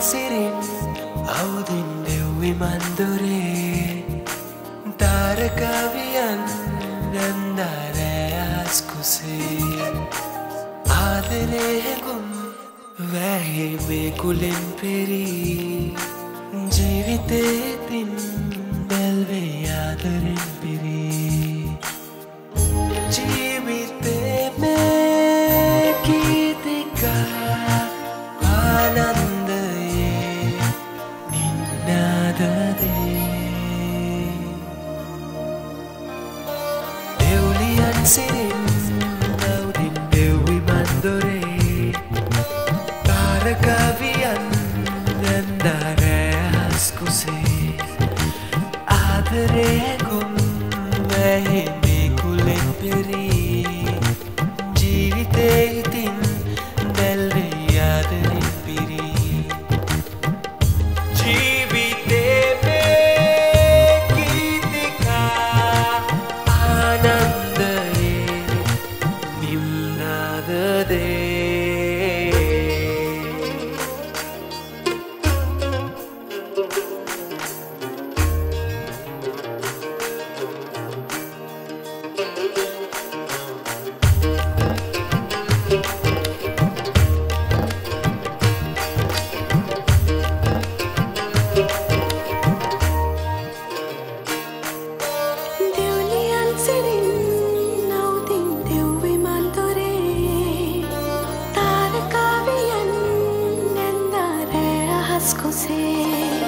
සිරින් අවුදින් දෙව්වි මන්දුරේ. තාරකවියන් රැන්දාරෑස් කුසේ ආදරේකුම් වැහිමේ කුලෙන් පෙරී. ජීවිතේතින් බැල්වේ ආදරෙන් පිරී. ජීවිතේ see escocés.